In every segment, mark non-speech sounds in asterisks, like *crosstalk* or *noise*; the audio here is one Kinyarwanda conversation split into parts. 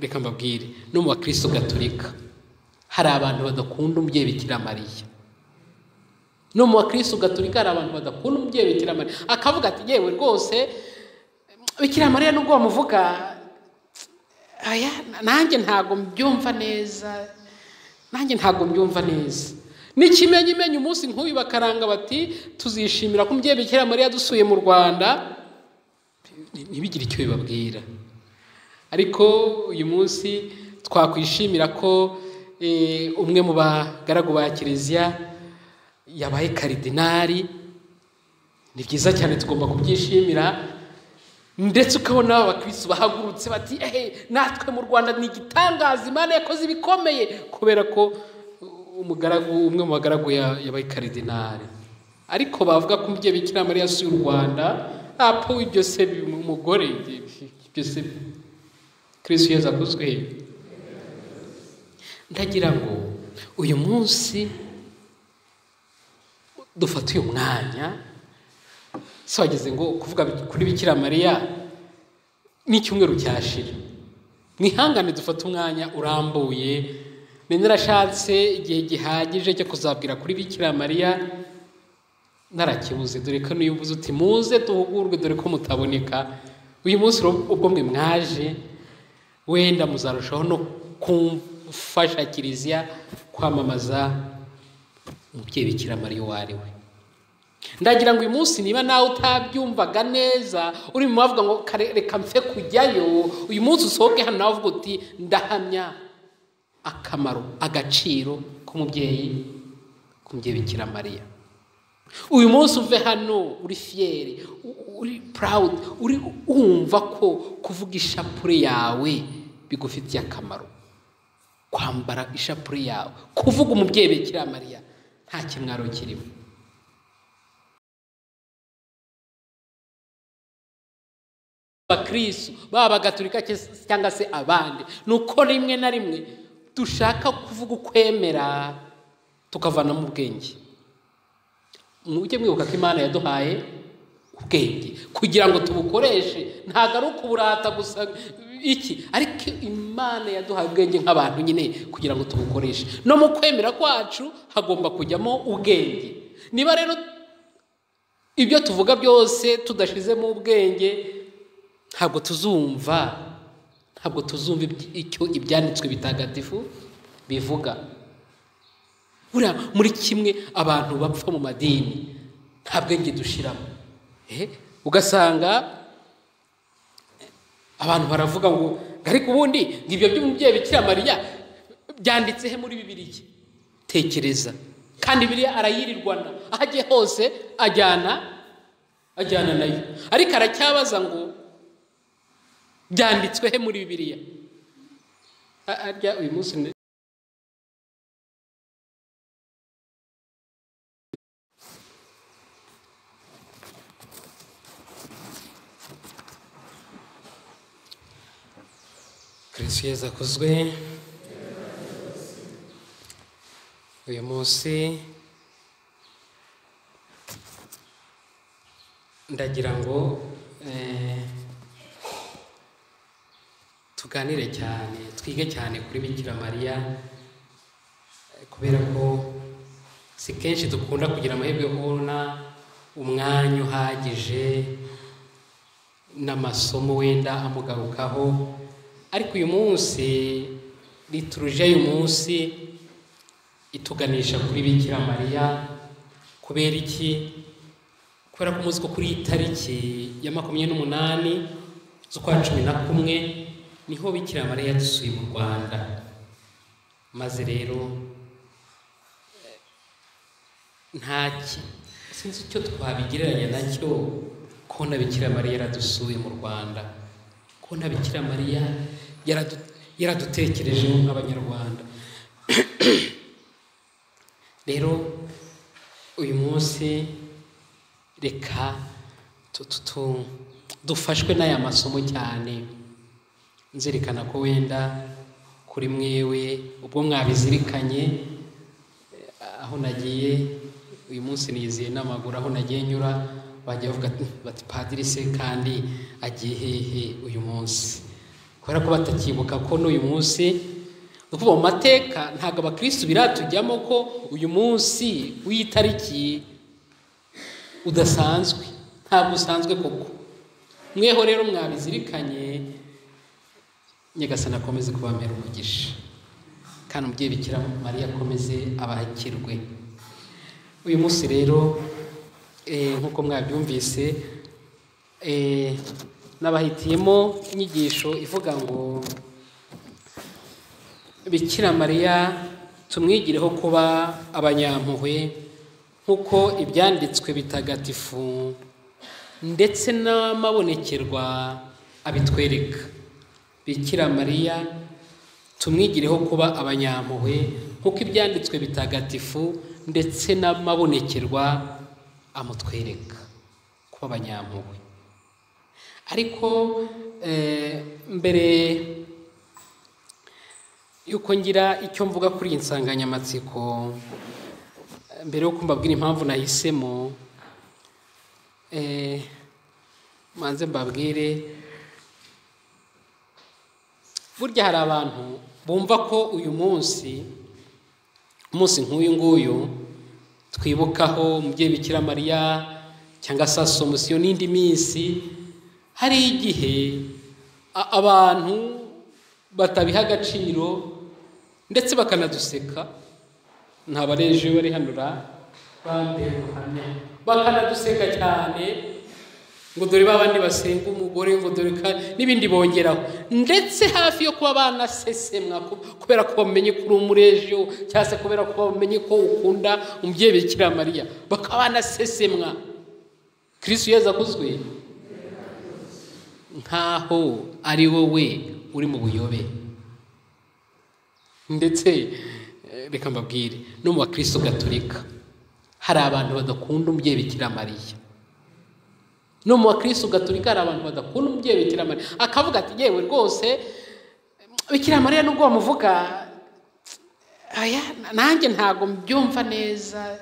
reka mbabwire no mu bakristo gatolika. Hari abantu badakunda umubyeyi bikira mariya. No mu bakristo gatolika hari abantu badakunda umubyeyi bikira mariya. Akavuga ati yewe rwose bikira mariya nubwo bamuvuga nanjye ntabwo mbyumva neza nanjye ntabwo mbyumva neza. N'ikimenyimenyi umunsi nk'uyu bakaranga bati tuzishimira ko umubyeyi bikira mariya dusuye mu rwanda. Ntibigire icyo bibabwira. Ariko uyu munsi twakwishimira ko umwe mu bagaragu ba kiliziya yabaye karidinari ni byiza cyane tugomba kubyishimira. Ndetse ukabona abakirisitu bahagurutse bati ehe natwe mu rwanda ni igitangaza imana yakoze ibikomeye. Kubera ko umugaragu umwe mu bagaragu yabaye karidinari ariko bavuga ko umubyeyi bikira mariya asuye u rwanda apo ibyo se umugore ibyo se kirisitu yeza akuzwe ndagira ngo uyu munsi dufate uyu mwanya si wageze ngo kuvuga kuri bikira mariya n'icyumweru cyashira. Mwihangane dufate umwanya urambuye. Narashatse igihe gihagije cyo kuzabwira kuri bikira mariya. Narakibuze dore ko niyo uvuze uti muze duhugurwe dore ko mutaboneka. Uyu munsi ubwo mwe mwaje wenda muzarushaho no kumfasha kiliziya kwamamaza umubyeyi mariya uwo ari we. Ndagira ngo uyu munsi niba nawe utabyumvaga neza uri mu bavuga ngo reka mfe kujyayo. Uyu munsi usohoke hano nawe uvuga uti ndahamya akamaro agaciro k'umubyeyi bikira mariya. Uyu munsi uve hano uri fiyeri uri purawudi uri wumva ko kuvuga ishapure yawe bigufitiye akamaro. Kwambara ishapure yawe. Kuvuga umubyeyi bikira mariya nta kimwaro kirimo. Abakirisitu baba abagatulika cyangwa se abandi ni uko rimwe na rimwe dushaka kuvuga ukwemera tukavana mu bwenge. Mujye mwibuka ko imana yaduhaye? Ubwenge. Kugira ngo tubukoreshe ntabwo ari ukuburata gusa. Iki? Ariko imana yaduhaye ubwenge nk'abantu nyine kugira ngo tubukoreshe. No mu kwemera kwacu hagomba kujyamo ubwenge. Niba rero ibyo tuvuga byose tudashizemo ubwenge ntabwo tuzumva ntabwo tuzumva icyo ibyanditswe bitagatifu bivuga. Buriya muri kimwe abantu bapfa mu madini nta bwenge dushyiramo ugasanga abantu baravuga ngo ariko ubundi ngo ibyo by'umubyeyi bikira mariya byanditse he muri bibiriya tekereza. Kandi biriya arayirirwana. Aho agiye hose ajyana ajyana na yo. Ariko aracyabaza ngo byanditswe he muri bibiriya uyu munsi yeza akozwe uyu munsi. Ndagira ngo tuganire cyane twige cyane kuri bikira mariya kubera ko si kenshi dukunda kugira amahirwe yo kubona umwanya uhagije n'amasomo wenda amugarukaho. Ariko uyu munsi lituruje y'uyu munsi ituganisha kuri bikira mariya. Kubera iki? Kubera ko muzi ko kuri iyi tariki ya makumyabiri n'umunani z'ukwa cumi na kumwe ni ho bikira mariya yadusuye mu rwanda. Maze rero ntaki sinzi icyo twabigereranya na cyo kubona bikira mariya yaradusuye mu rwanda. Kubona bikira mariya yaradutekerejeho nk'abanyarwanda. *clears throat* Rero uyu munsi reka dufashwe n'aya masomo cyane. Nzirikana ko wenda kuri mwewe ubwo mwabizirikanye aho nagiye uyu munsi niziye n'amaguru aho nagiye nyura bajya bavuga bati padiri se kandi agiye hehe uyu munsi? Kubera ko batakibuka ko n'uyu munsi. Ni ukuvuga mu mateka ntabwo abakirisitu biratujyamo ko uyu munsi w'iyi tariki udasanzwe. Ntabwo usanzwe koko. Mweho rero mwabizirikanye nyagasana akomeze kubamera umugisha. Kandi umubyeyi bikira mariya akomeze abakirwe. Uyu munsi rero nk'uko mwabyumvise n'abahitiyemo inyigisho ivuga ngo bikira mariya tumwigireho kuba abanyampuhwe nk'uko ibyanditswe bitagatifu ndetse n'amabonekerwa abitwereka. Bikira mariya tumwigireho kuba abanyampuhwe nk'uko ibyanditswe bitagatifu ndetse n'amabonekerwa amutwereka kuba abanyampuhwe. Ariko mbere y'uko ngira icyo mvuga kuri iyi nsanganyamatsiko mbere yo mbabwira impamvu nahisemo manze mbabwire burya hari abantu bumva ko uyu munsi umunsi nk'uyu nguyu twibukaho umubyeyi bikira mariya cyangwa se asomusiyo n'indi minsi hari igihe abantu batabiha agaciro ndetse bakanaduseka. Nta bareje bari hanura banderuhane bakanaduseka cyane ngo dore ba bandi basenga umugore ngo dore n'ibindi bongeraho. Ndetse hafi yo kuba banasesemwa kubera ko bamenye ko uri umurejo cyangwa se kubera ko bamenye ko ukunda umubyeyi bikira mariya. Bakaba banasesemwa. Kirisitu yeza akuzwe nkaho ari wowe uri mu buyobe. Ndetse reka mbabwire no mu bakirisitu gatolika hari abantu badakunda umubyeyi bikira mariya. No mu bakirisitu gatolika hari abantu badakunda umubyeyi bikira mariya. Akavuga ati yewe rwose bikira mariya nubwo bamuvuga nanjye ntabwo mbyumva neza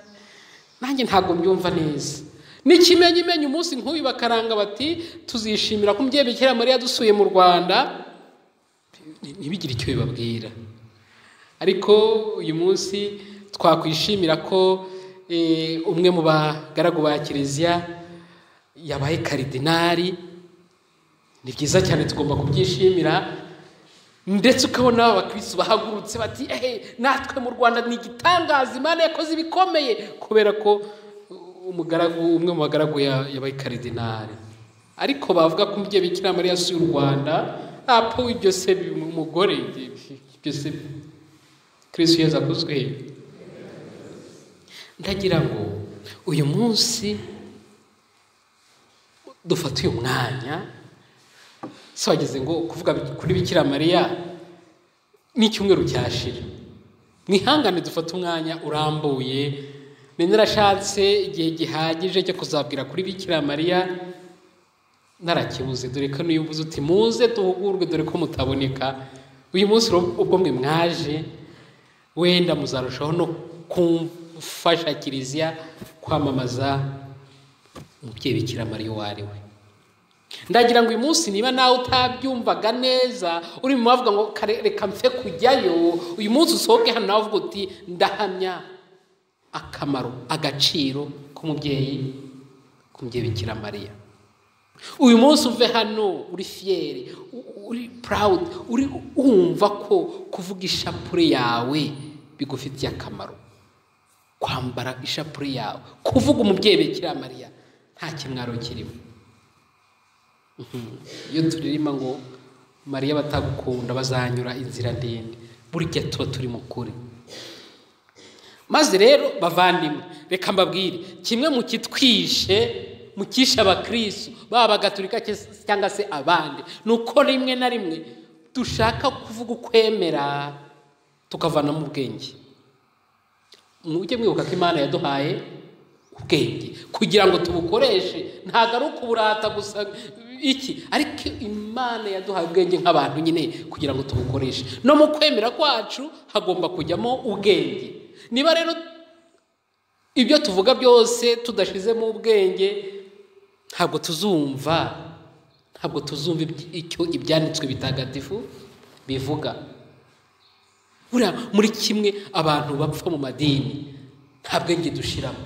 nanjye ntabwo mbyumva neza. N'ikimenyimenyi umunsi nk'uyu bakaranga bati tuzishimira ko umubyeyi bikira mariya dusuye mu rwanda. Ntibigire icyo bibabwira. Ariko uyu munsi twakwishimira ko umwe mu bagaragu ba kiliziya yabaye karidinari ni byiza cyane tugomba kubyishimira ndetse ukabona abakirisitu bahagurutse bati ehe natwe mu rwanda ni igitangaza imana yakoze ibikomeye. Kubera ko umugaragu umwe mu bagaragu yabaye karidinari ariko bavuga ko umubyeyi bikira mariya asuye u rwanda apo ibyo se umugore ibyo se kirisitu yeza akuzwe ndagira ngo uyu munsi dufate uyu mwanya si wageze ngo kuvuga kuri bikira mariya n'icyumweru cyashira mwihangane dufate umwanya urambuye ni narashatse igihe gihagije cyo kuzabwira kuri bikira mariya narakibuze dore ko niyo uvuze uti muze duhugurwe dore ko mutaboneka. Uyu munsi ubwo mwe mwaje wenda muzarushaho no kumfasha kiliziya kwamamaza umubyeyi bikira mariya uwo ari we. Ndagira ngo uyu munsi niba nawe utabyumvaga neza uri mu bavuga ngo reka mfe kujyayo. Uyu munsi usohoke hano nawe uvuga uti ndahamya. Akamaro agaciro k'umubyeyi k'umubyeyi bikira mariya. Uyu munsi uve hano uri fiyeri uri purawudi uri wumva ko kuvuga ishapure yawe bigufitiye akamaro. Kwambara ishapure yawe kuvuga umubyeyi bikira mariya nta kimwaro kirimo. Iyo turirimba ngo mariya batagukunda bazanyura inzira ndende burya tuba turi mu kuri. Maze rero bavandimwe reka mbabwire kimwe mu kitwishe mu kishe abakirisitu baba abagatulika cyangwa se abandi ni uko rimwe na rimwe dushaka kuvuga ukwemera tukavana mu bwenge. Mujye mwibuka ko imana yaduhaye ubwenge. Kugira ngo tubukoreshe ntabwo ari ukuburata gusa iki? Ariko imana yaduhaye ubwenge nk'abantu nyine kugira ngo tubukoreshe. No mu kwemera kwacu hagomba kujyamo ubwenge. Niba rero ibyo tuvuga byose tudashizemo ubwenge ntabwo tuzumva ntabwo tuzumva icyo ibyanditswe bitagatifu bivuga. Buriya muri kimwe abantu bapfa mu madini nta bwenge dushiramo.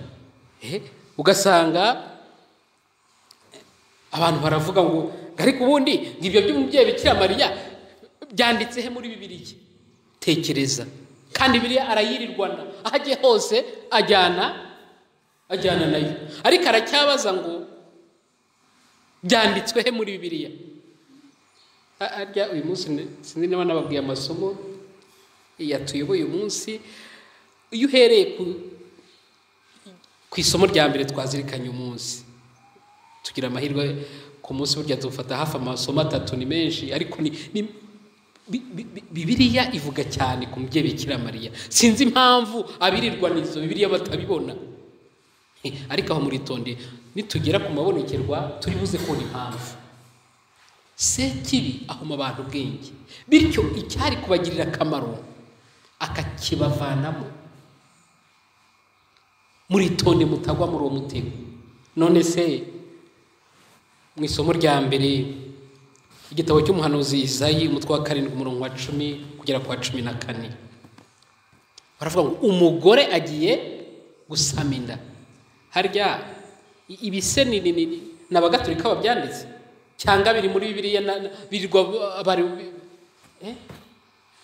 Eh, ugasanga abantu baravuga ngo ariko ubundi ngo ibyo by'umubyeyi bikira mariya byanditse he muri bibiliya? Tekereza. Kandi biriya arayirirwana. Aho agiye hose ajyana ajyana na yo. Ariko aracyabaza ngo byanditswe he muri bibiliya? A- arya uyu munsi sinzi niba nababwiye amasomo yatuyoboye uyu munsi iyo uhereye ku isomo rya mbere twazirikanye umunsi. Tugira amahirwe ku munsi burya dufata hafi amasomo atatu ni menshi ariko ni, ni bi- bi- bi- bibiliya ivuga cyane ku mubyeyi bikira mariya. Sinzi impamvu abirirwa n'izo bibiliya batabibona. *laughs* Ariko aho muritonde nitugera ku mabonekerwa turi buze kubona impamvu. Sekibi ahuma abantu ubwenge. Bityo icyari kubagirira akamaro akakibavanamo. Muritonde mutagwa muri uwo mutego. None se mu isomo rya mbere igitabo cy'umuhanuzi Izayi umutwe wa karindwi umurongo wa cumi kugera ku wa cumi na kane. Baravuga ngo umugore agiye gusama inda. Harya ibise ni ni- abagatolika babyanditse? Cyangwa biri muri na- birirwa bari eh?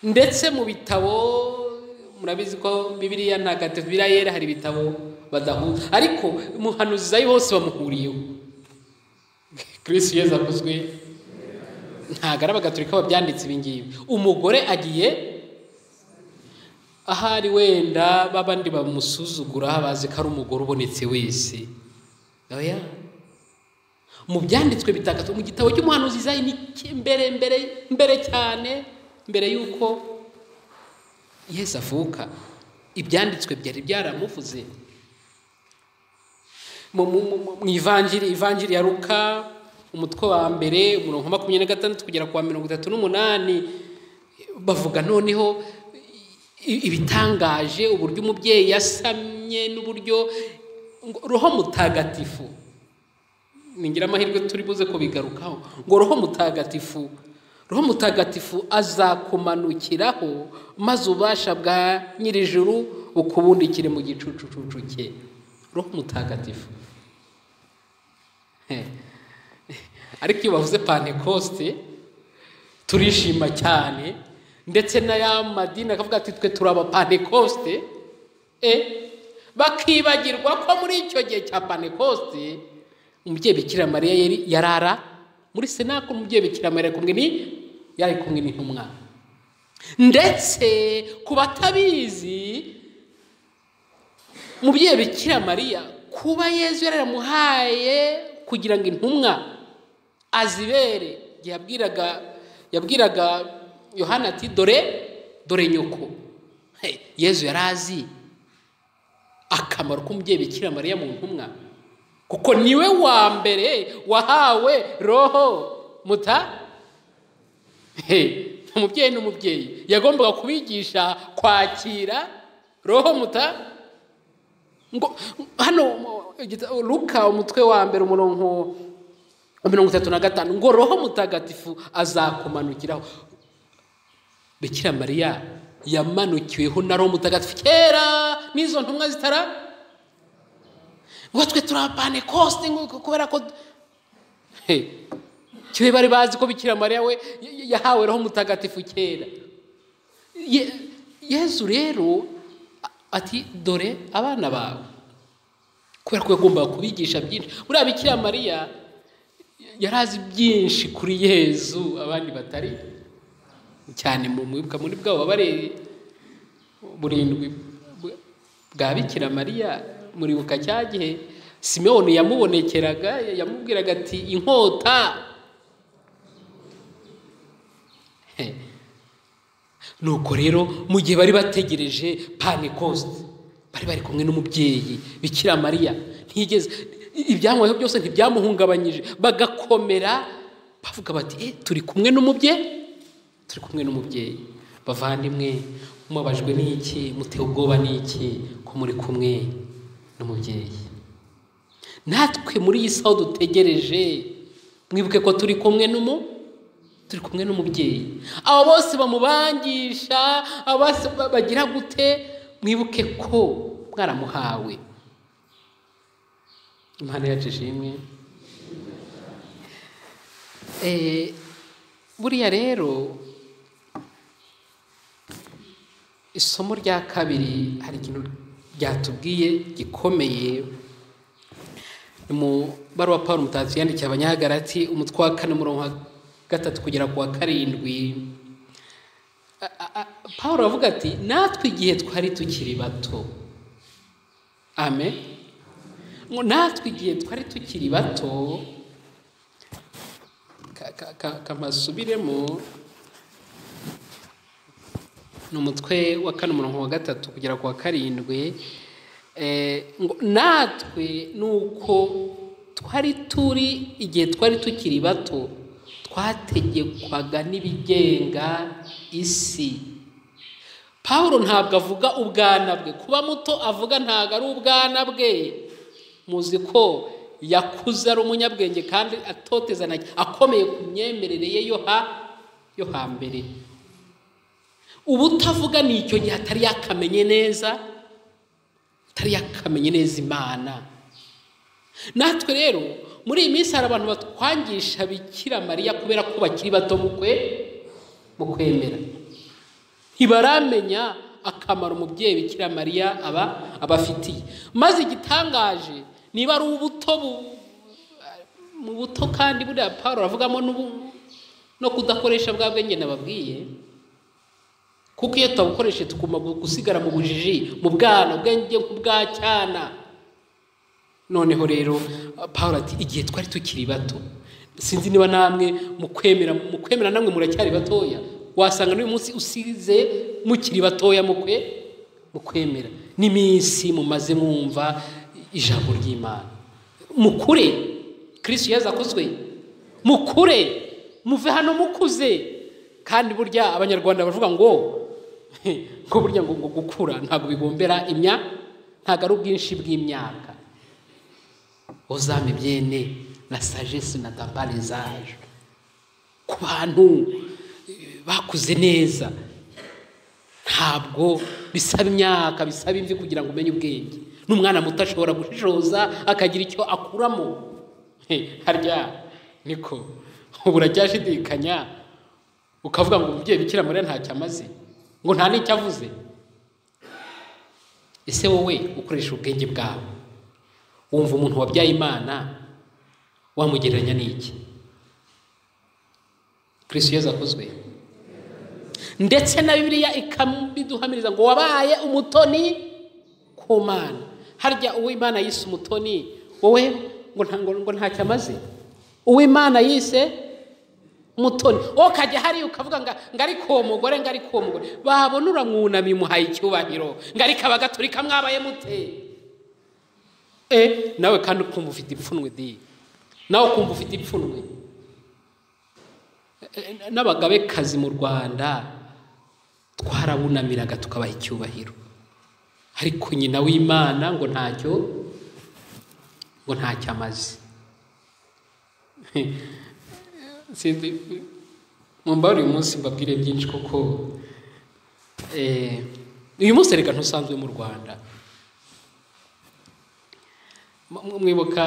ndetse mu bitabo murabizi ko bibiliya ntagatifu bibiliya yera hari ibitabo badahuza ariko umuhanuzi Izayi bose bamuhuriyeho. Kirisi akozwe ntabwo ari abagatolika babyanditse ibi ngibi. Umugore agiye ahari wenda babandi bamusuzugura bazi ko ari umugore ubonetse wese. Mu byanditswe bitagatifu mu gitabo cy'umuhanuzi Izayi ni mbere mbere mbere cyane mbere y'uko yesu avuka ibyanditswe byari byaramuvuze. Mu ivanjiri ivanjiri ya Luka umutwe wa mbere umurongo makumyabiri na gatandatu kugera ku wa mirongo itatu n'umunani. Bavuga noneho ibitangaje uburyo umubyeyi yasamye n'uburyo roho mutagatifu. Ningira amahirwe turi buze kubigarukaho. Ngo roho mutagatifu roho mutagatifu azakumanukiraho maze ububasha bwa nyir'ijuru bukubundikire mu gicucucucu cye. Roho mutagatifu. Ariko iyo bavuze pantekoste turishima cyane. Ndetse n'aya madini akavuga ati twe turi abapantekoste e bakibagirwa ko muri icyo gihe cya pantekoste umubyeyi bikira mariya yarara muri senako umubyeyi bikira mariya kumwe ni yari kumwe n'intumwa. Ndetse ku batabizi umubyeyi bikira mariya kuba yezu yaramuhaye kugira ngo intumwa azibere. Yabwiraga yabwiraga yohana ati dore dore nyoko. Yezu yari azi akamaro k'umubyeyi bikira mariya mu ntumwa. Kuko ni we wa mbere wahawe roho muta umubyeyi n'umubyeyi yagombaga kubigisha kwakira roho muta ngo hano luka umutwe wa mbere umurongo mirongo itatu na gatanu ngo roho mutagatifu azakumanukiraho. Bikira mariya yamanukiweho na roho mutagatifu. Kera n'izo ntumwa zitara? Ngo twe turi apanekosite kubera ko kibe bari bazi ko bikira mariya we yahawe roho mutagatifu kera. Ye- yezu rero ati dore abana bawe. Kubera ko yagombaga kubigisha byinshi. Buriya bikira mariya yari azi byinshi kuri yezu abandi batari. Cyane mu mwibuka muri bwa bubabare burindwi bwa- bikira mariya muribuka cya gihe simewoni yamubonekeraga yamubwiraga ati inkota. Nuko rero mu gihe bari bategereje panekosite bari bari kumwe n'umubyeyi bikira mariya ntigeze ibyamubayeho byose ntibyamuhungabanyije. Bagakomera bavuga bati e turi kumwe n'umubyeyi? Turi kumwe n'umubyeyi. Bavandimwe mubabajwe n'iki? Mutewe ubwoba n'iki? Ko muri kumwe n'umubyeyi? Natwe muri iyi saha dutegereje. Mwibuke ko turi kumwe n'umu turi kumwe n'umubyeyi. Abo bose bamubangisha abo bose bagira gute? Mwibuke ko mwaramuhawe. Impano yacu ishimwe buriya rero isomo rya kabiri hari ikintu ryatubwiye gikomeye. Mu baruwa paul mutagatifu yandikiye abanyagarati umutwe wa kane umurongo wa gatatu kugera ku wa karindwi. Paul aravuga ati natwe igihe twari tukiri bato. Amen. Natwe igihe twari tukiri bato kamasubiremo ni umutwe wa kane umurongo wa gatatu kugera ku wa karindwi ngo natwe ni uko twari turi igihe twari tukiri bato twategekwaga n'ibigenga isi. Paul ntabwo avuga ubwana bwe. Kuba muto avuga ntabwo ari ubwana bwe. Muzi ko yakuze ari umunyabwenge kandi atotezana akomeye ku myemerere ye yo hambere. Ubu utavuga ni icyo gihe atari yakamenye neza atari yakamenye neza imana. Natwe rero muri iyi minsi hari abantu batwangisha bikira mariya kubera ko bakiri bato mu kwemera. Ntibaramenya akamaro umubyeyi bikira mariya aba abafitiye maze igitangaje niba ari ubuto mu buto kandi buriya paul aravugamo no kudakoresha bwa bwenge nababwiye. Kuko iyo tutabukoreshe tugomba gusigara mu bujiji mu bwana ubwenge bwa cyana. Noneho rero paul ati igihe twari tukiri bato sinzi niba namwe mu kwemera mu kwemera namwe muracyari batoya. Wasanga n'uyu munsi usize mukiri batoya mu kwemera. N'iminsi mumaze mwumva ijambo ry'imana. Mukure. Kirisitu yaza akozwe mukure. Muve hano mukuze. Kandi burya abanyarwanda bavuga ngo *laughs* ngo burya ngo gukura ntabwo bigombera imya ntabwo ari ubwinshi bw'imyaka. Ozame byene na sagesse na dabarizaje ku bantu bakuze neza. Ntabwo bisaba imyaka bisaba imvi kugira ngo umenye ubwenge. N'umwana muto ashobora gushishoza akagira icyo akuramo. Harya niko? Ubu uracyashidikanya? Ukavuga ngo umubyeyi bikira mariya ntacyo amaze. Ngo nta n'icyo avuze. Ese wowe ukoresha ubwenge bwawe? Wumva umuntu wabyaye imana? Wamugereranya n'iki? Kirisitu yeza akozwe. Ndetse na bibiliya ikabiduhamiriza ngo wabaye umutoni ku mana. Harya uw'imana yise umutoni wowe ngo ntacyo amaze? Uw'imana yise umutoni wowe ukajya hariya ukavuga ngo ariko uwo mugore ngo ariko uwo mugore. Babona uramwunamye umuhaye icyubahiro. Ngo ariko abagaturika mwabaye mute? E nawe kandi ukumva ufite ipfunwe di? Nawe ukumva ufite ipfunwe? N'abagabekazi mu rwanda twarabunamiraga tukabaha icyubahiro. Ariko nyina w'imana ngo ntacyo ngo ntacyo amaze. *laughs* Mumbabarire uyu munsi mbabwire byinshi kuko uyu munsi reka ntusanzwe mu rwanda. Mwibuka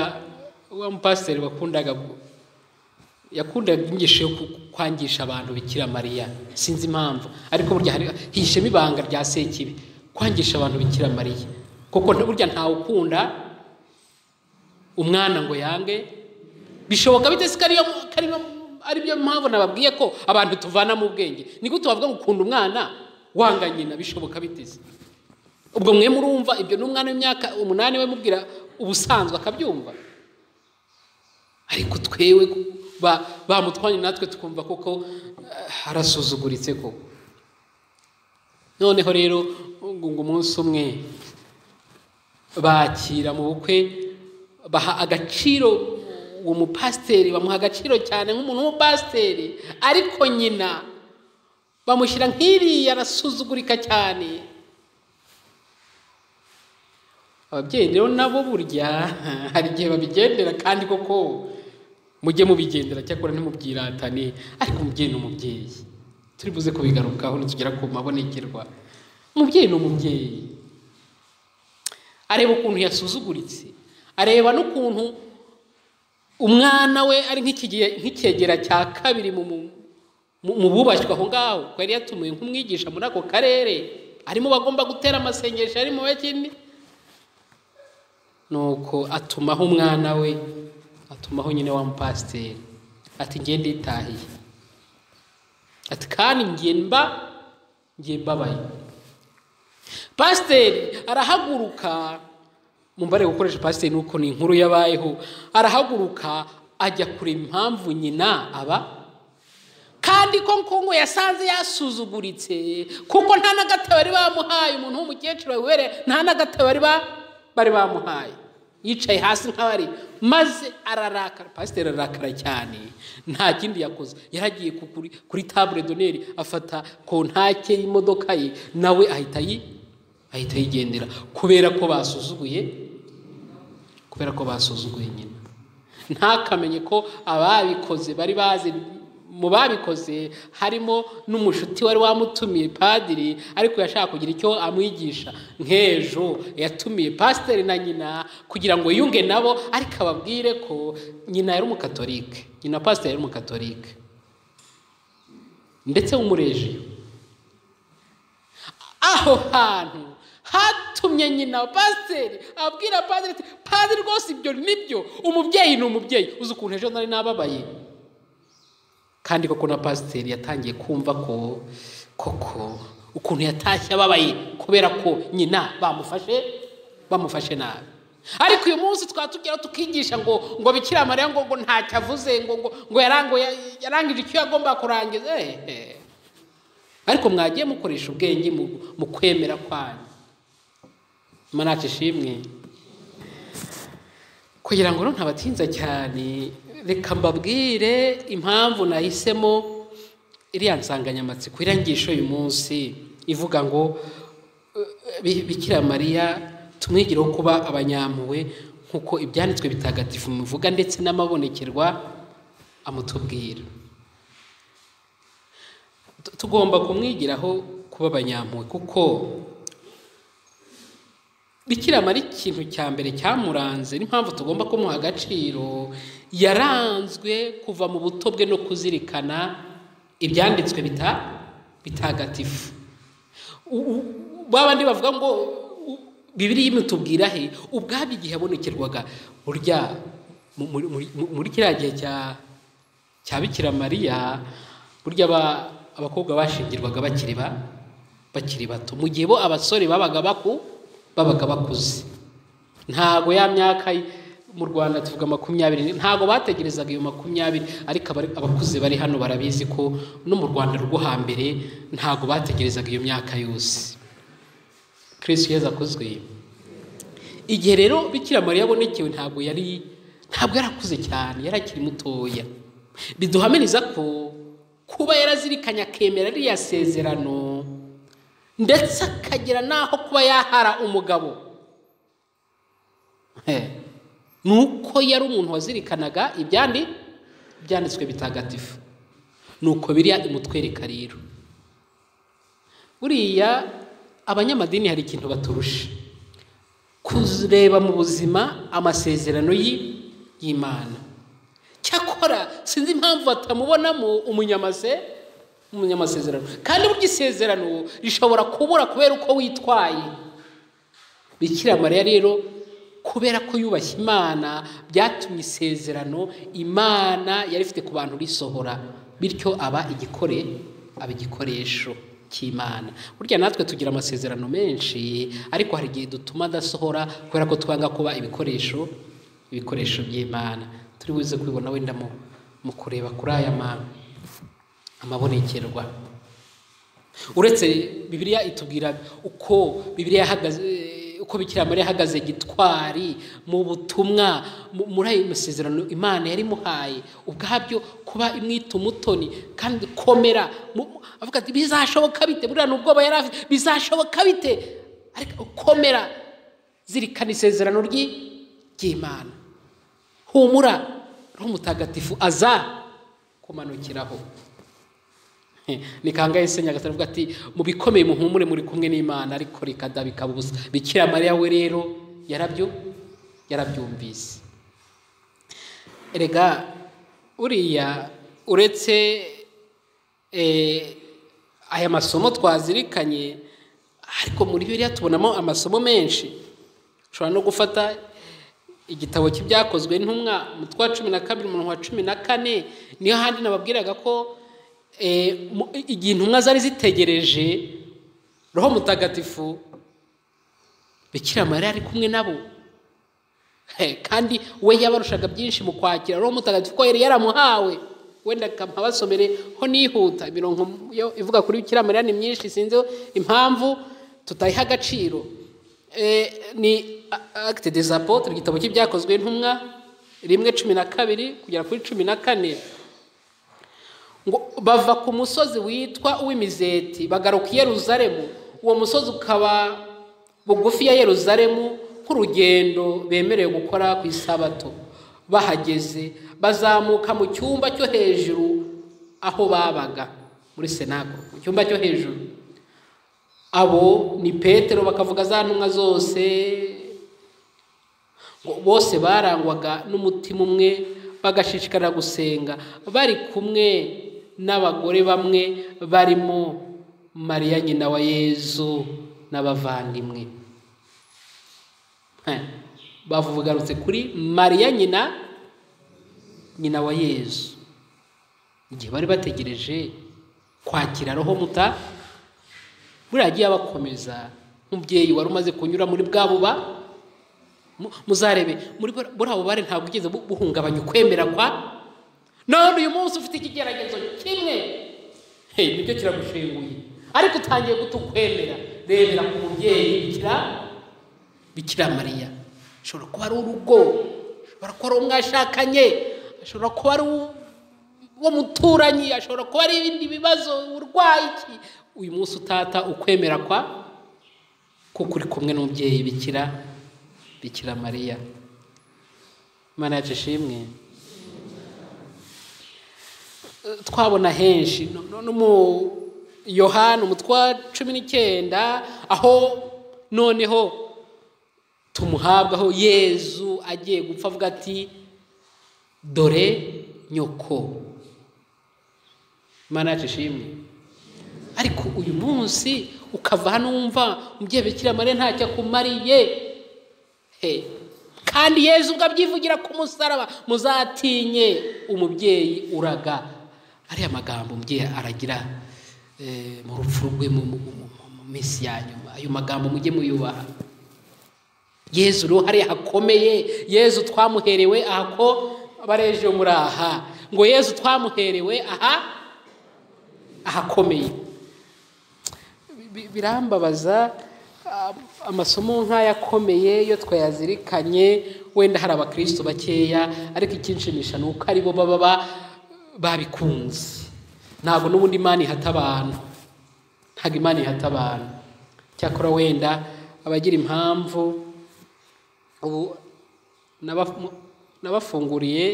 wa mupasiteri wakundaga yakundaga inyigisho yo kwangisha abantu bikira mariya. Sinzi impamvu. Ariko burya hishemo ibanga rya sekibi. Kwangisha abantu bikira mariya. Kuko burya ntawe ukunda umwana ngo yange? Bishoboka bite se ari byo mpamvu nababwiye ko abantu tuvana mu bwenge? Ni gute wavuga ngo ukunda umwana? Wanga nyina bishoboka biteze ubwo mwe murumva ibyo ni umwana w'imyaka umunani we mubwira ubusanzwe akabyumva? Ariko twewe bamutwanye natwe tukumva koko harasuzuguritse koko. Noneho rero ngo umunsi umwe bakira mu bukwe baha agaciro uwo mupasiteri bamuha agaciro cyane nk'umuntu w'umupasiteri ariko nyina bamushyira nk'iriya arasuzugurika cyane. Ababyeyi rero nabo burya *laughs* hari igihe babigendera kandi koko mujye mubigendera cyakora ntimubyiratane ariko umubyeyi ni umubyeyi. Turi buze kubigarukaho nitugera ku mabonekerwa. Umubyeyi ni umubyeyi. Areba ukuntu yasuzuguritse. Areba n'ukuntu umwana we ari nk'icyegera cya kabiri mu bubashywe aho ngaho. Ko yari yatumiwe nk'umwigisha muri ako karere. Arimo bagomba gutera amasengesho ari mu bakini nuko atumaho umwana we atumaho nyine wa mupasiteri ati ngende itahiye ati kandi ngiye mba ngiye mbabaye. Pasiteri arahaguruka. Mumbare gukoresha pasiteri nuko ni inkuru yabayeho. Arahaguruka ajya kureba impamvu nyina aba. Kandi ko ngo yasanze yasuzuguritse kuko nta n'agatebe bari bamuhaye. Umuntu w'umukecuru wibere nta n'agatebe bari bamuhaye. Yicaye hasi nk'abari maze ararakara. Pasiteri ararakara cyane. Nta kindi yakoze. Yaragiye kuri tabure doneri afata kontake y'imodoka ye. Nawe ahita ahita yigendera kubera ko basuzuguye kubera ko basuzuguye nyina. Ntakamenye ko ababikoze bari bazi mu babikoze harimo n'umushuti wari wamutumiye padiri ariko yashaka kugira icyo amwigisha. Nk'ejo yatumiye pasiteri na nyina kugira ngo yunge nabo ariko ababwire ko nyina yari umukatolike. Nyina pasiteri yari umukatolike. Ndetse w'umurejiyo aho hantu hatumye nyina pasiteri abwira padiri ati padiri rwose ibyo ni byo umubyeyi ni umubyeyi. Uzi ukuntu ejo nari nababaye? Kandi koko na pasiteri yatangiye kumva ko koko ukuntu yatashye ababaye kubera ko nyina bamufashe bamufashe nabi. Ariko uyu munsi twatugeraho tukigisha ngo ngo bikira mariya ngo ngo ntacyo avuze ngo ngo yarangije icyo yagomba kurangiza. Ariko mwagiye mukoresha ubwenge mu kwemera kwanyu. Manaci ishimwe kugira ngo ntabatinza cyane. Reka mbabwire impamvu nahisemo iriya nsanganyamatsiko irangisha uyu munsi ivuga ngo bikira mariya tumwigireho kuba abanyampuwe nk'uko ibyanditswe bitagatifu bivuga ndetse n'amabonekerwa amutubwira. Tugomba kumwigiraho kuba abanyampuwe kuko mariya ikintu cya mbere cyamuranze n'impamvu tugomba kumuha agaciro. Yaranzwe kuva mu buto bwe no kuzirikana ibyanditswe bitagatifu. Babandi bavuga ngo bibiri y'imutubwira he? Ubwabyo igihe yabonekerwaga burya muri kiriya gihe cya bikira mariya burya abakobwa bashingirwaga bakiri bato. Mu gihe bo abasore babaga babaga bakuze. Ntago ya myaka mu rwanda tuvuga makumyabiri ntago bategerezaga iyo makumyabiri ariko abakuze bari hano barabizi ko no mu rwanda rwo hambere ntago bategerezaga iyo myaka yose. Kirisi yeza akozwe. Igihe rero bikira mariya abonekewe ntabwo yari ntabwo yarakuze cyane yari akiri mutoya. Biduhamiriza ko kuba yarazirikanye akemera ririya sezerano ndetse akagera n'aho kuba yahara umugabo. Ni uko yari umuntu wazirikanaga ibyandi byanditswe bitagatifu. Ni uko biriya imutwereka rero. Buriya abanyamadini hari ikintu baturusha. Kureba mu buzima amasezerano y'imana. Cyakora sinzi impamvu batamubonamo umunyamase umunyamasezerano kandi burya isezerano rishobora kubura kubera uko witwaye. Bikira mariya rero kubera ko yubashye imana byatumye isezerano imana yari ifite ku bantu risohora. Bityo aba igikore aba igikoresho cy'imana. Burya natwe tugira amasezerano menshi ariko hari igihe dutuma adasohora kubera ko twanga kuba ibikoresho ibikoresho by'imana. Turi buze kubibona wenda mu kureba kuri aya amabonekerwa. Uretse bibiliya itubwira uko bibiliya yahagaze uko bikira mariya ahagaze gitwari mu butumwa muri ayo masezerano imana yari imuhaye. Ubwabyo kuba imwita umutoni kandi komera avuga ati bizashoboka bite? Buriya ni ubwoba yari afite. Bizashoboka bite? Ariko komera zirikana isezerano ry'imana. Humura mutagatifu aza kumanukiraho. *laughs* ni kangahe se nyagasani avuga ati mu bikomeye muhumure muri kumwe n'imana ariko rikada bikaba ubusa. Bikira mariya we rero yarabyo yarabyumvise. Erega uriya uretse aya masomo twazirikanye ariko muri biriya tubonamo amasomo menshi. Ushobora no gufata igitabo cy'ibyakozwe n'intumwa umutwe wa cumi na kabiri umuntu wa cumi na kane niyo handi nababwiraga ko igihe intumwa zari zitegereje roho mutagatifu bikira mariya ari kumwe nabo. Kandi we yabarushaga byinshi mu kwakira. Roho mutagatifu ko yari yaramuhawe. Wenda nkabasomere ho nihuta. Imirongo ivuga kuri bikira mariya ni myinshi sinzi impamvu tutayiha agaciro. Ni acte des igitabo cy'ibyakozwe intumwa rimwe cumi na kabiri kugera kuri cumi na kane. Ngo bava ku musozi witwa uw'imizeti bagaruka i yeruzalemu. Uwo musozi ukaba bugufi ya yeruzalemu nk'urugendo bemerewe gukora ku isabato. Bahageze bazamuka mu cyumba cyo hejuru aho babaga muri senago mu cyumba cyo hejuru. Abo ni petero bakavuga za ntumwa zose bose barangwaga n'umutima umwe bagashishikarira gusenga. Bari kumwe n'abagore bamwe barimo mariya nyina wa yezu n'abavandimwe. Bavugarutse kuri mariya nyina nyina wa yezu. Igihe bari bategereje kwakira roho muta buriya agiye abakomeza nk'umubyeyi wari umaze kunyura muri bwa buba muzarebe muri buriya bubare ntabwo ugeze buhungabanya ukwemera kwa none uyu munsi ufite ikigeragezo kimwe. Nicyo kiragushenguye ariko utangiye guta ukwemera. Rebera ku mubyeyi bikira bikira mariya. Ashobora kuba ari urugo. Ashobora kuba ari umwashakanye ashobora kuba ari uwo muturanyi. Ashobora kuba ari ibindi bibazo uburwayi iki uyu munsi utata ukwemera kwa? Kuko uri kumwe n'umubyeyi bikira bikira mariya. Imana yacu ishimwe. Twabona henshi. No mu yohani umutwe wa cumi n'icyenda aho noneho tumuhabwaho yezu agiye gupfa avuga ati dore nyoko. Imana yacu ishimwe ariko uyu munsi ukava hano wumva umubyeyi bikira mariya ntacyo akumariye. Kandi yezu ubwo abyivugira ku musaraba muzatinye. Umubyeyi uraga. Ariya magambo umubyeyi aragira mu rupfu rwe mu minsi ya nyuma. Ayo magambo mujye muyubaha. Yezu rero hakomeye. Yezu twamuherewe aha ko bareje muri aha ngo yezu twamuherewe aha ahakomeye birambabaza amasomo nk'aya akomeye iyo twayazirikanye wenda hari abakristo bakeya ariko ikinshimisha ni uko ari bo baba babikunze. Ntabwo n'ubundi imana ihata abantu. Ntabwo imana ihata abantu. Cyakora wenda abagira impamvu ubu nabafunguriye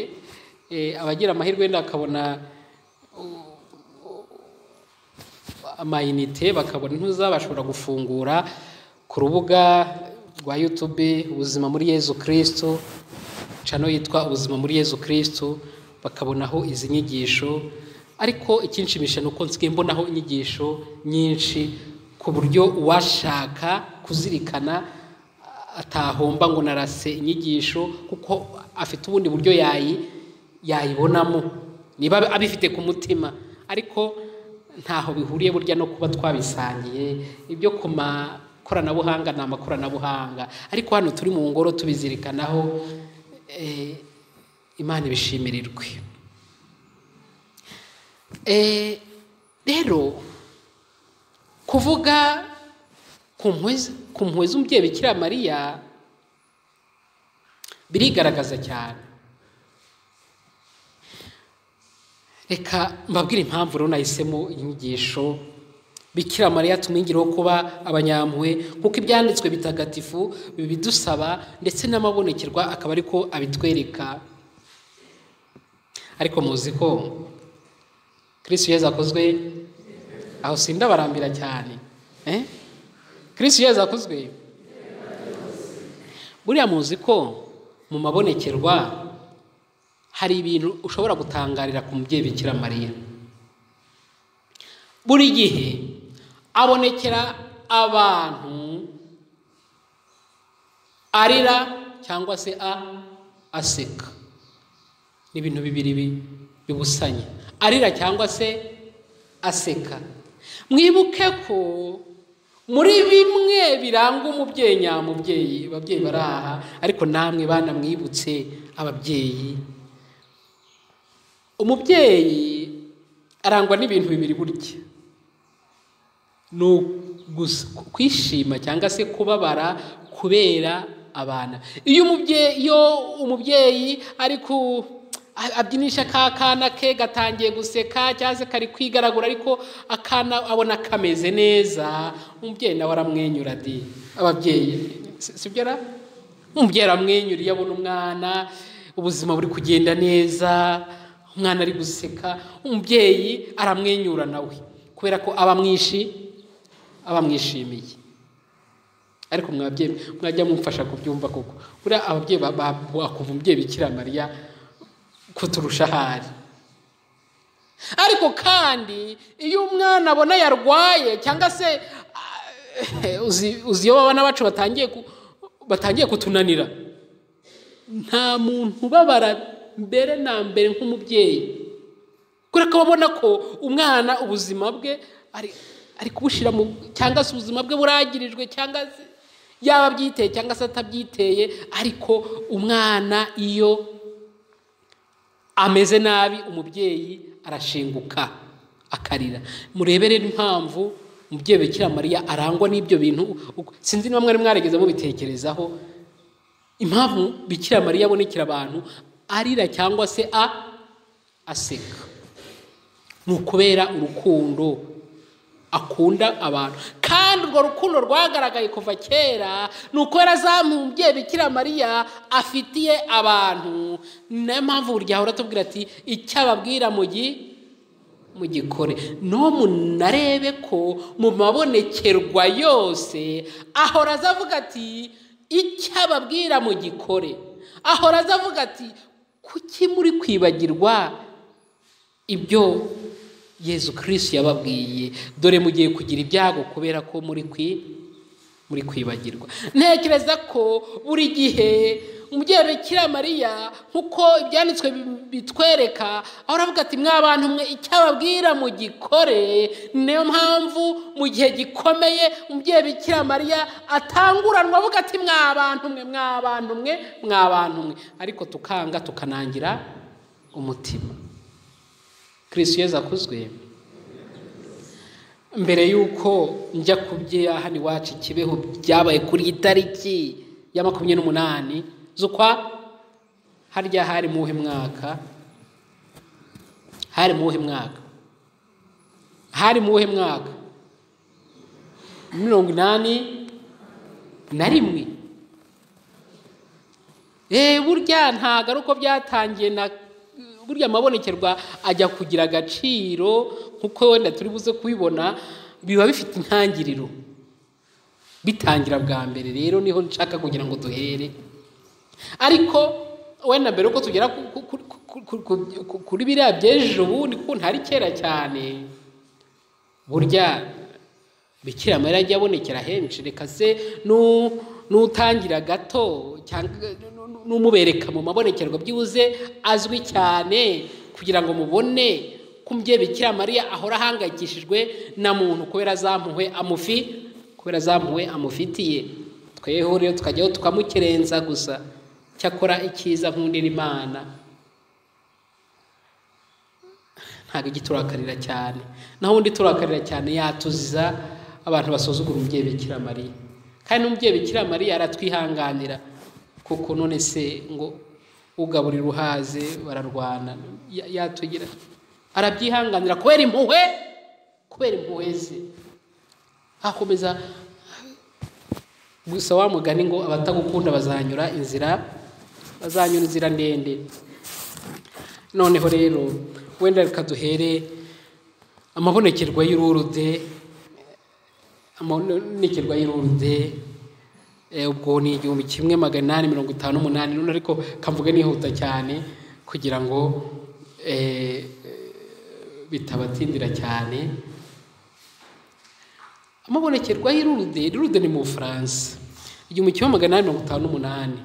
abagira amahirwe wenda bakabona amayinite bakabona intuza bashobora gufungura ku rubuga rwa yutube ubuzima muri yezu kirisitu cano yitwa ubuzima muri yezu kirisitu bakabonaho izi nyigisho ariko ikinshimisha ni uko nsigaye mbonaho inyigisho nyinshi ku buryo uwashaka kuzirikana atahomba ngo narase inyigisho kuko afite ubundi buryo yayibonamo. Niba abifite ku mutima. Ariko ntaho bihuriye burya no kuba twabisangiye. Ibyo ku makoranabuhanga ni amakoranabuhanga. Ariko hano turi mu ngoro tubizirikanaho imana ibishimirirwe rero kuvuga ku mpuhwe z'umubyeyi bikira mariya birigaragaza cyane. Reka mbabwire impamvu rero nahisemo inyigisho. Bikira mariya tumwingireho kuba abanyampuhwe nk'uko ibyanditswe bitagatifu bibidusaba ndetse n'amabonekerwa akaba ariko abitwereka. Ariko muzi ko kirisitu yezu akozwe aho sindabarambira cyane eh? kirisitu yezu akozwe buriya muzi ko mu mabonekerwa hari ibintu ushobora gutangarira ku mubyeyi bikira mariya buri gihe abonekera abantu arira cyangwa se a aseka ni ibintu bibiri bi- bibusanye. Arira cyangwa se aseka. Mwibuke ko muri bimwe biranga umubyeyi nyamubyeyi ababyeyi bari aha ariko namwe bana mwibutse ababyeyi. Umubyeyi arangwa n'ibintu bibiri burya. Ni kwishima cyangwa se kubabara kubera abana. Iyo umubyeyi ari ku abyinisha ka kana ke gatangiye guseka cyangwa se kari kwigaragura ariko akana abona kameze neza. Umubyeyi nawe aramwenyura di ababyeyi si si byo ra umubyeyi aramwenyura iyo abona umwana ubuzima buri kugenda neza umwana ari guseka umubyeyi aramwenyura nawe. Kubera ko aba mwishi aba mwishimiye ariko mwabyeyi mwajya mumfasha kubyumva koko. Buriya ababyeyi ba- ba- bakumva umubyeyi bikira mariya kuturusha ahari ariko kandi iyo umwana abona yarwaye cyangwa se ah, uzi iyo abana bacu batangiye batangiye kutunanira nta muntu ubabara mbere na mbere nk'umubyeyi. Kubera ko babona ko umwana ubuzima bwe ari kubushyira mu cyangwa se ubuzima bwe buragirijwe cyangwa se yaba abyiteye cyangwa se atabyiteye ariko umwana iyo ameze nabi umubyeyi arashinguka akarira. Murebere impamvu umubyeyi bikira mariya arangwa n'ibyo bintu sinzi niba mwari mwarigeze mubitekerezaho. Impamvu bikira mariya abonekera abantu arira cyangwa se a aseka. Ni ukubera urukundo. Akunda abantu. Kandi urwo rukundo rwagaragaye kuva kera ni uko yarazamuye bikira mariya afitiye abantu. Niyo mpamvu buri gihe ahora atubwira ati icyo ababwira mu gi mu gikore. No munarebe ko mu mabonekerwa yose ahora aza avuga ati icyo ababwira mu gikore. Ahora aza avuga ati kuki muri kwibagirwa ibyo yezu kirisi yababwiye dore mugiye kugira ibyago kubera ko muri kwi muri kwibagirwa. Ntekereza ko buri gihe umubyeyi mariya nk'uko ibyanditswe bi- bitwereka aho aravuga ati mwa bantu mwe icyo ababwira mu gikore. Niyo mpamvu mu gihe gikomeye umubyeyi mariya atanguranwa avuga ati mwa bantu mwe mwa bantu mwe mwa bantu mwe. Ariko tukanga tukanangira umutima. Kirisitu yezu akuzwe mbere y'uko njya ku bye hano iwacu kibeho byabaye kuri iyi tariki ya makumyabiri n'umunani z'ukwa harya hari mu wuhe mwaka? Hari mu wuhe mwaka? Hari mu wuhe mwaka? Mirongo inani na rimwe. Eee burya ntabwo ari uko byatangiye na burya amabonekerwa ajya kugira agaciro nk'uko wenda turi buze kubibona biba bifite intangiriro. Bitangira bwa mbere rero ni ho nshaka kugira ngo duhere. Ariko wenda mbere yuko tugera ku- ku- ku- ku- ku- ku- ku- kuri biriya by'ejo bundi kuko ntari kera cyane. Burya bikira mariya ajya abonekera henshi reka se nu- n'utangira gato n'umubereka mu mabonekerwa byibuze azwi cyane kugira ngo mubone ko umubyeyi bikira mariya ahora ahangayikishijwe na muntu kubera zampuhwe amufi kubera zampuhwe amufitiye. Tweho rero tukajyaho tukamukerenza gusa. Cyakora icyiza nkundira imana. Ntabwo ijya iturakarira cyane. Naho undi turakarira cyane yatuziza abantu basuzugura umubyeyi bikira mariya. Kandi n'umubyeyi bikira mariya aratwihanganira. Kuko none se ngo ugaburira uhaze bararwana. Ya- yatugira arabyihanganira kubera impuhwe kubera impuhwe ze. Akomeza gusa wa mugani ngo abatagukunda bazanyura inzira bazanyura inzira ndende. Noneho rero wenda reka duhere amabonekerwa y'ururude amabonekerwa y'ururude eh, ubwo ni igihumbi kimwe magana inani mirongo itanu n'umunani none ariko kamvuge nihuta cyane kugira ngo eh, bitabatindira cyane amabonekerwa y'irurude irurude ni mu bufaransa igihumbi kimwe magana inani mirongo itanu n'umunani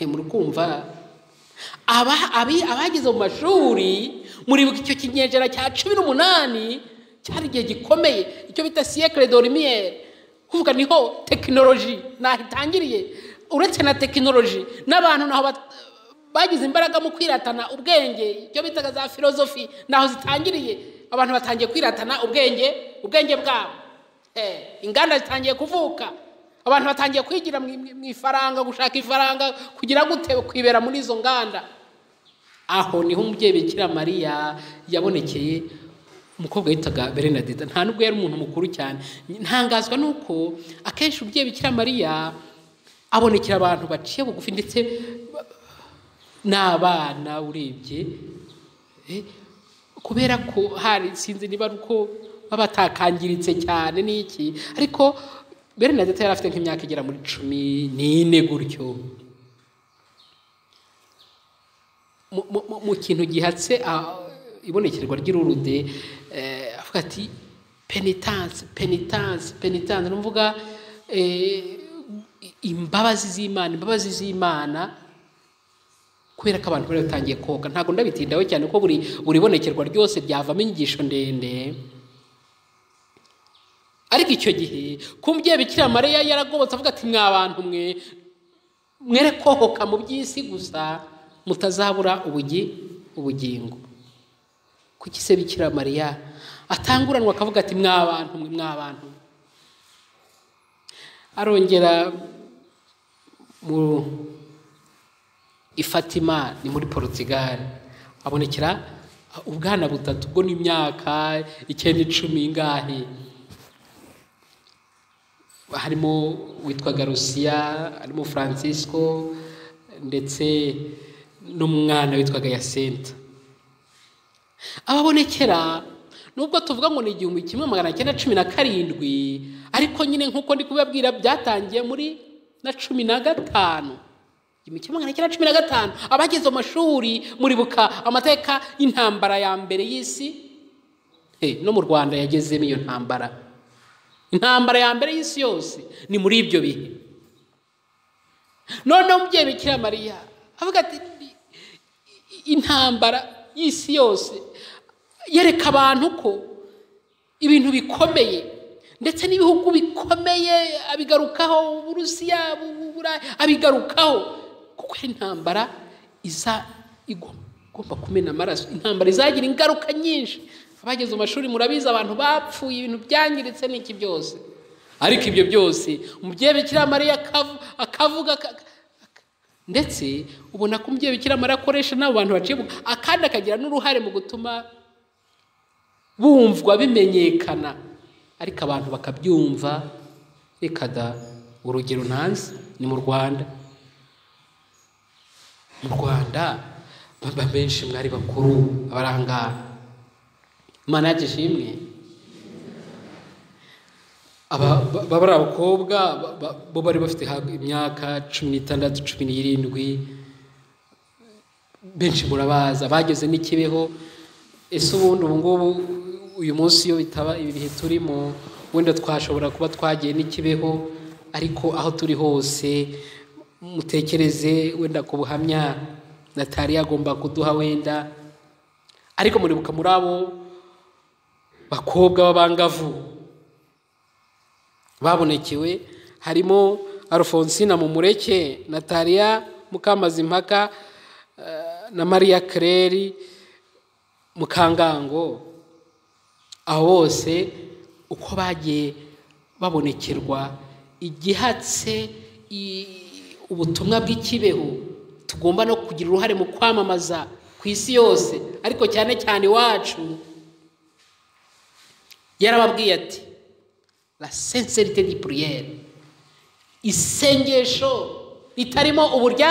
Eh, muri kumva abageze mu mashuri muribuka icyo kinyejana cya cumi n'umunani cyari igihe gikomeye icyo bita de lumière kuvuga ni ho tekinoloji naho itangiriye uretse na tekinoloji n'abantu naho bagize imbaraga mu kwiratana ubwenge. Icyo bitaga za filozofi naho zitangiriye. Abantu batangiye kwiratana ubwenge ubwenge bwabo. Eh, inganda zitangiye kuvuka. Abantu batangiye kwigira mu ifaranga gushaka ifaranga kugira gute kwibera muri izo nganda. Aho ni ho umubyeyi bikira mariya yabonekeye umukobwa yitaga berenadita nta nubwo yari umuntu mukuru cyane. Ntangazwa nuko akenshi umubyeyi bikira mariya abonekera abantu baciye bugufi ndetse n'abana urebye eh, kubera ko hari sinzi niba ari uko baba batakangiritse cyane n'iki ariko berenadeta yari afite nk'imyaka igera muri cumi n'ine gutyo. Mu- kintu gihatse ah, ibonekerwa ry'ururude avuga ati penitence penitence penitence. Ni ukuvuga eh, imbabazi z'imana imbabazi z'imana kubera ko abantu bari batangiye koga. Ntabwo ndabitindaho cyane ko buri buri bonekerwa ryose ryavamo inyigisho ndende. Ariko icyo gihe ku mubyeyi bikira mariya yaragobotse avuga ati mwa bantu mwe mwere kohoka mu by'isi gusa mutazabura ubugi ubugingo. Kuki se bikira mariya atanguranwa akavuga ati mwa bantu mwe mwa bantu. Arongera mu ifatima ni muri portugal. Abonekera ubwana butatu bwo n'imyaka icyenda icumi ingahe? Harimo witwaga rusiya harimo francisco ndetse n'umwana witwaga yasenta ababonekera nubwo tuvuga ngo ni igihumbi kimwe magana cyenda cumi na karindwi ariko nyine nk'uko ndi kubabwira byatangiye muri na cumi na gatanu. Igihumbi kimwe magana cyenda cumi na gatanu. Abageze mu mashuri muribuka amateka y'intambara ya mbere y'isi? No mu rwanda yagezemo iyo ntambara. Intambara ya mbere y'isi yose ni muri ibyo bihe. Noneho umubyeyi bikira mariya avuga ati intambara y'isi yose yereka abantu ko ibintu bikomeye ndetse n'ibihugu bikomeye abigarukaho uburusiya abigarukaho. Kuko intambara iza igomba kumena amaraso. Intambara izagira ingaruka nyinshi. Abageze mu mashuri murabizi abantu bapfuye ibintu byangiritse n'iki byose? Ariko ibyo byose umubyeyi bikira mariya akavu- akavuga aka- aka- ndetse ubona ko umubyeyi bikira mariya akoresha n'abo bantu baciye akandi akagira n'uruhare mu gutuma bumvwa bimenyekana. Ariko abantu bakabyumva reka da urugero ntazi ni mu rwanda. Mu rwanda baba benshi mwari bakuru abarangara yacu ishimwe. Aba ba- baba ari abakobwa ba- ba- bo bari bafite imyaka cumi n'itandatu cumi n'irindwi. Benshi murabaza bageze n'ikibeho. Ese ubundi ubu ngubu uyu munsi iyo bitaba ibi bihe turimo wenda twashobora kuba twagiye n'ikibeho ariko aho turi hose mutekereze wenda ku buhamya natali agomba kuduha wenda. Ariko muribuka muri abo bakobwa b'abangavu babonekewe harimo alfonsina mumureke nataliya mukamazimpaka eh, na mariya mukangango aho bose uko bagiye babonekerwa igihatse ubutumwa bw'ikibeho tugomba no kugira uruhare mu kwamamaza ku isi yose. Ariko cyane cyane iwacu yarababwiye ati la sincerite di priere isengesho ritarimo uburya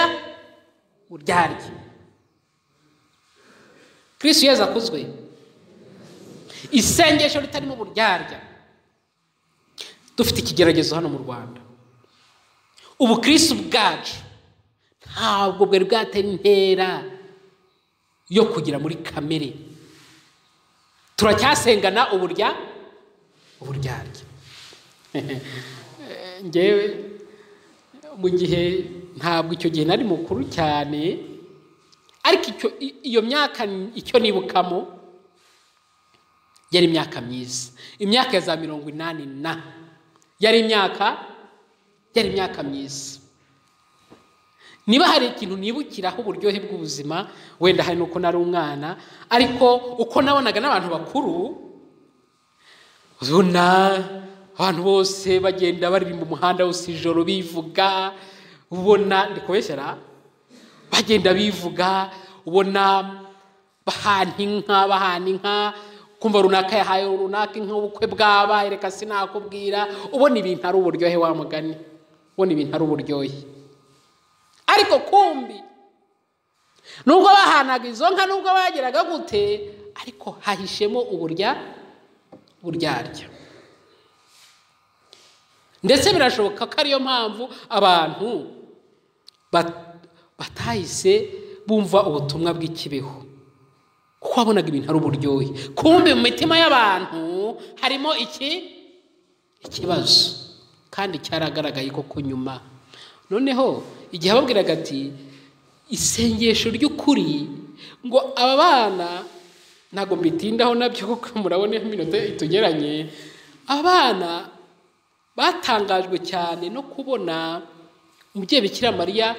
uryarya kirisitu yeza akuzwe isengesho ritarimo uburyarya dufite ikigeragezo hano mu rwanda. Ubukirisitu bwacu ntabwo bwari bwatera intera yo kugera muri kamere. Turacyasengana uburya? Uburyarya. *laughs* Ngewe mu gihe ntabwo icyo gihe nari mukuru cyane ariko iyo myaka icyo nibukamo yari imyaka myiza. Imyaka ya za mirongo inani na yari imyaka yari imyaka myiza. Niba hari ikintu nibukiraho uburyohe bw'ubuzima wenda hari n'uko nari umwana ariko uko nabonaga n'abantu bakuru ubona abantu bose bagenda baririmba umuhanda wose ijoro bivuga ubona ndi kubeshyira bagenda bivuga ubona bahana inka bahana inka kumva runaka yahaye runaka inka ubukwe bwabaye reka sinakubwira. Ubona ibintu ari uburyohe wa mugani. Ubona ibintu ari uburyohe. Ariko kumbi nubwo bahanaga izo nka nubwo bageraga gute ariko hahishemo uburya buryarya. Ndetse birashoboka ko ariyo mpamvu abantu batahise bumva ubutumwa bw'ikibeho. Kuko wabonaga ibintu ari uburyohe. Kumbi mu mitima y'abantu harimo iki? Ikibazo. Kandi cyaragaragaye koko nyuma. Noneho igihe ababwiraga ati isengesho ry'ukuri ngo aba bana ntabwo mbitindaho na byo kuko murabona iminota itugeranye abana batangajwe cyane no kubona umubyeyi bikira mariya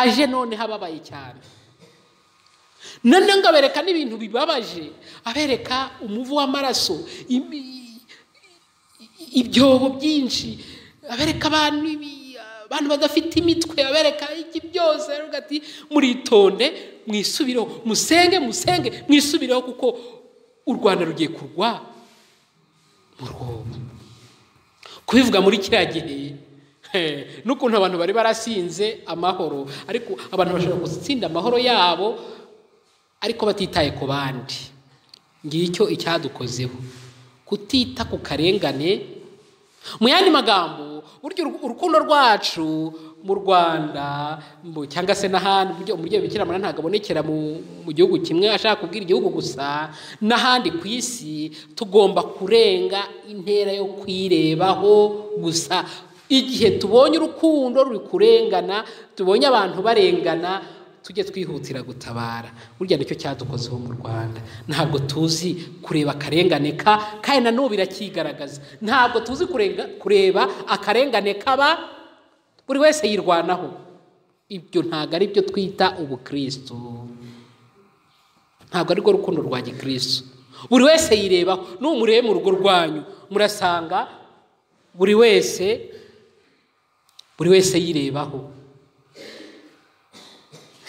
aje noneho ababaye cyane. Noneho ngo abereka n'ibintu bibabaje abereka umuvu w'amaraso ibyobo byinshi abereka abantu abantu badafite imitwe abereka iki byose ati muritonde mwisubireho musenge musenge mwisubireho kuko u rwanda rugiye kurwa mu rwobo. Kubivuga muri kiriya gihe *laughs* n'ukuntu abantu bari barasinze amahoro. Ariko abantu bashobora gutsinda amahoro yabo ariko batitaye ku bandi. Ngicyo icyadukozeho. Kutita ku karengane mu yandi magambo burya urukundo rwacu mu rwanda cyangwa se n'ahandi umubyeyi bikira mariya ntabwo abonekera mu gihugu kimwe ashaka kubwira igihugu gusa n'ahandi ku isi tugomba kurenga intera yo kwirebaho gusa. Igihe tubonye urukundo ruri kurengana tubonye abantu barengana tujye twihutira gutabara. Burya ni cyo cyadukozeho mu rwanda. Ntabwo tuzi kureba akarengane ka kandi na n'ubu birakigaragaza ntabwo tuzi kureba akarengane kaba buri wese yirwanaho. Ibyo ntabwo ari byo twita ubukristo. Ntabwo ari rwo rukundo rwa gikristo. Buri wese yirebaho. N'umurebe mu rugo rwanyu murasanga buri wese buri wese yirebaho.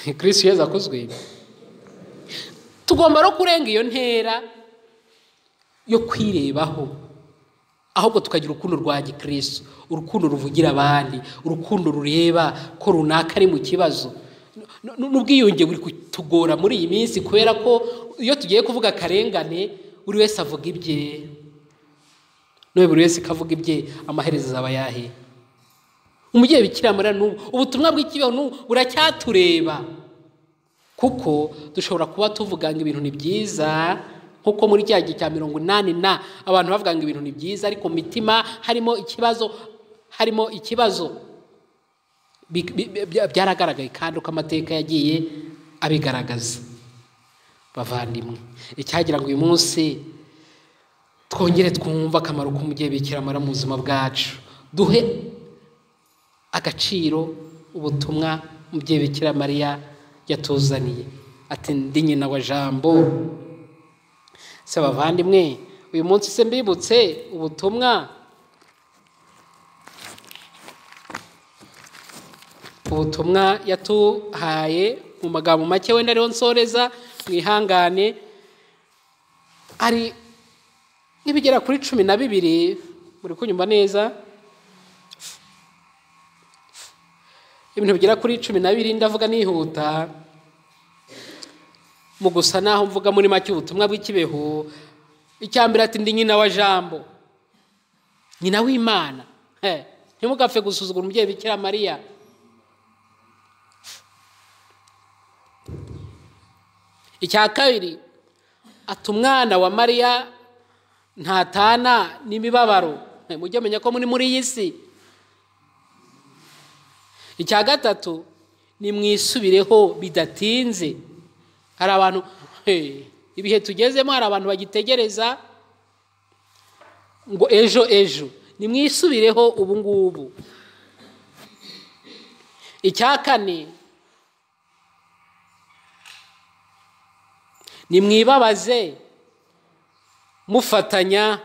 *laughs* Kirisitu yeza akozwe tugomba no kurenga iyo ntera yo kwirebaho ahubwo tukagira urukundo rwa gikirisitu urukundo ruvugira abandi urukundo rureba ko runaka ari mu kibazo. N'ubwiyunge buri kutugora muri iyi minsi kubera ko iyo tugiye kuvuga akarengane buri wese avuga ibye. None buri wese akavuga ibye amaherezo azaba yahe? Umubyeyi bikira mariya n'ubu ubutumwa bw'ikibeho n'ubu buracyatureba kuko dushobora kuba tuvuga ngo ibintu ni byiza nk'uko muri cya gihe cya mirongo inani na abantu bavuga ngo ibintu ni byiza ariko mu mitima harimo ikibazo harimo ikibazo. Byaragaragaye kandi uko amateka yagiye abigaragaza. Bavandimwe. Icyagira ngo uyu munsi twongere twumve akamaro k'umubyeyi bikira mu buzima bwacu. Duhe agaciro ubutumwa umubyeyi bikira mariya yatuzaniye. Ati ndi nyina wa jambo. Se bavandimwe uyu munsi se mbibutse ubutumwa ubutumwa yatuhaye mu magambo make wenda ariho nsoreza mwihangane ari n'ibigera kuri cumi na bibiri. Muri kunyumva neza ibintu bigera kuri cumi na bibiri ndavuga nihuta. Mu gusa naho mvuga muri make ubutumwa bw'ikibeho icya mbere ati ndi nyina wa jambo. Nyina w'imana. Ntimugapfe gusuzugura umubyeyi bikira mariya. Icya kabiri ati umwana wa mariya ntatana n'imibabaro. Mujye menya ko muri muri iyi si icya gatatu ni mwisubireho bidatinze. Hari abantu he, ibihe tugezemo hari abantu bagitegereza ngo ejo ejo. Ni mwisubireho ubu ngubu icya kane ni mufatanya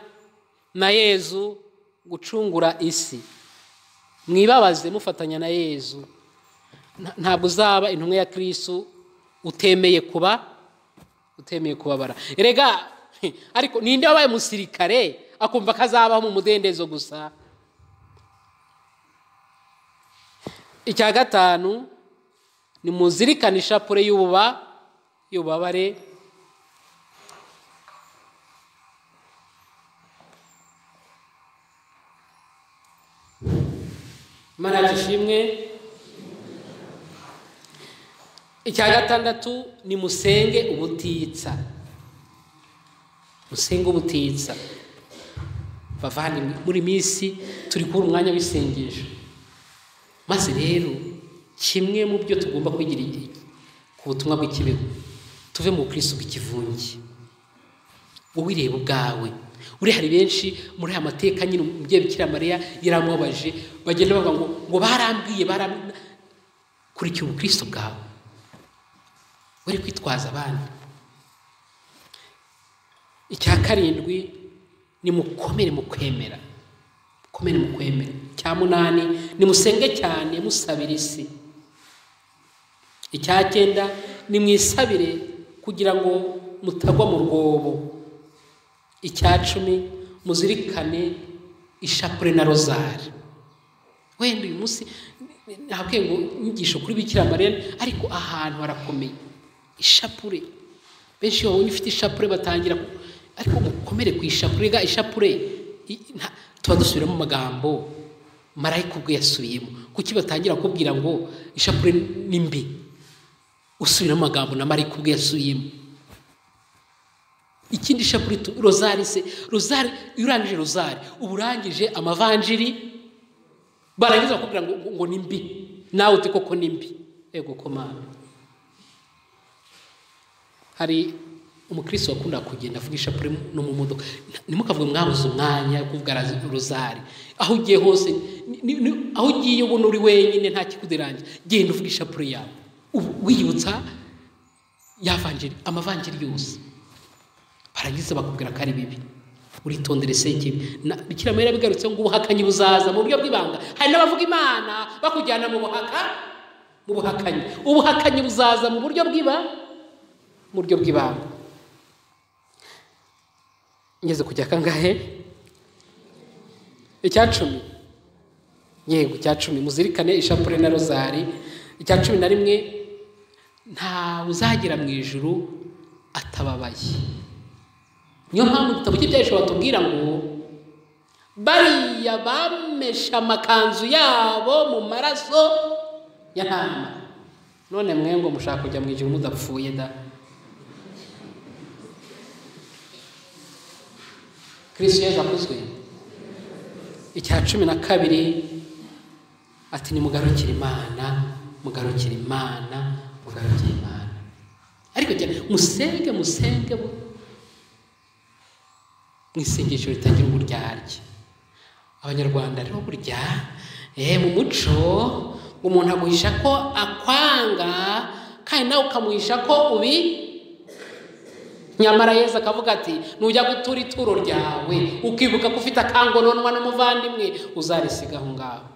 na yezu gucungura isi. Mwibabaze mufatanya na yezu. Nta- ntabwo uzaba intumwa ya kirisitu utemeye kuba utemeye kubabara. Erega ariko ninde wabaye umusirikare akumva ko azabaho mu mudendezo gusa? Icya gatanu ni muzirikane y'ububa y'ububabare yacu ishimwe icya gatandatu ni musenge ubutitsa. Musenge ubutitsa. Bavandimwe muri minsi turi kubura umwanya w'isengesho. Maze rero kimwe mu byo tugomba kwigira ku butumwa bw'ikibeho tuve mu bukristo bw'ikivunge wowe ireba ubwawe. Uri hari benshi muri aya mateka nyine umubyeyi bikira mariya yaramubabaje. Bagenda bavuga ngo ngo barambwiye barambwiye kurikira ubukristo bwawe. Uri kwitwaza abandi. Icya karindwi ni mukomere mu kwemera mukomere mu kwemera icya munani ni musenge cyane musabira isi. Icya cyenda ni mwisabire kugira ngo mutagwa mu rwobo. Icya cumi muzirikane ishapure na rozari. Wenda uyu munsi ntabwiye ngo inyigisho kuri bikira mariya ariko ahantu harakomeye. Ishapure. Benshi iyo babonye ufite ishapure batangira ariko mukomere ku ishapure. Ga ishapure tuba dusubiramo amagambo marayika ubwo yasubiyemo. Kuki batangira kukubwira ngo ishapure ni mbi? Usubiramo amagambo na marayika ubwo yasubiyemo. Ikindi shapure tu- rozari se rozari iyo urangije rozari uba urangije amavanjiri barangiza bakubwira ngo, ngo, ni mbi. Nawe uti koko ni mbi. Ego komana hari umukristo wakunda kugenda avuga ishapure no mu modoka. Ntimukavuge mwabuze umwanya wo kuvuga rozari aho ugiye hose aho ugiye ubona uri wenyine nta kikuderange genda uvuga ishapure yawe. Wiyibutsa yavanjiri amavanjiri yose. Barangiza bakubwira ko ari bibi. Uritondere sekibi na bikira mariya bigarutse ngo ubuhakanyi buzaza mu buryo bw'ibanga. Hari n'abavuga imana bakujyana mu buhaka? Mu buhakanyi. Ubuhakanyi buzaza mu buryo bw'iba? Mu buryo bw'ibanga. Ngeze kujya kangahe? Icya cumi yego icya cumi muzirikane ishapure na rozari. Icya cumi na rimwe. Ntawe uzagera mu ijuru atababaye. Niyo mpamvu igitabo cy'ibyahisho batubwira ngo bariya bameshe amakanzu yabo mu maraso ya ntama none mwe ngo mushaka kujya mu ijuru mudapfuye da? Kristo yezu akuzwe icya cumi na kabiri ati nimugarukire imana mugarukire imana mugarukire imana. Ariko musenge musenge mu isengesho ritagira uburyarya abanyarwanda rero burya eh, mu muco umuntu aguhisha ko akwanga kandi nawe ukamuhisha ko ubi nyamara yesu akavuga ati nujya gutura ituro ryawe ukibuka ko ufite akangononwa n'umuvandimwe uzarisiga aho ngaho.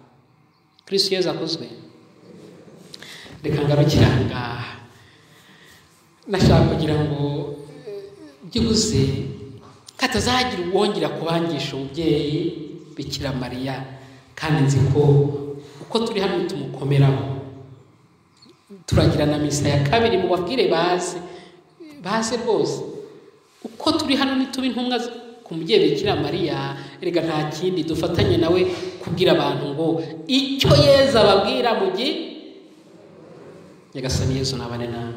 Kristo yesu akuzwe reka ngarukire aha ngaha. Nashaka kugira ngo eh, byibuze katazagira uwongera kubangisha umubyeyi bikira mariya kandi nzi ko uko turi hano tumukomeraho. Turagira na misa ya kabiri mubabwire baze baze rwose. Uko turi hano ntituba intumwa ku mubyeyi bikira mariya erega nta kindi dufatanye nawe kubwira abantu ngo icyo yeza ababwira mu gihe? Nyagasani yezu nabane nawe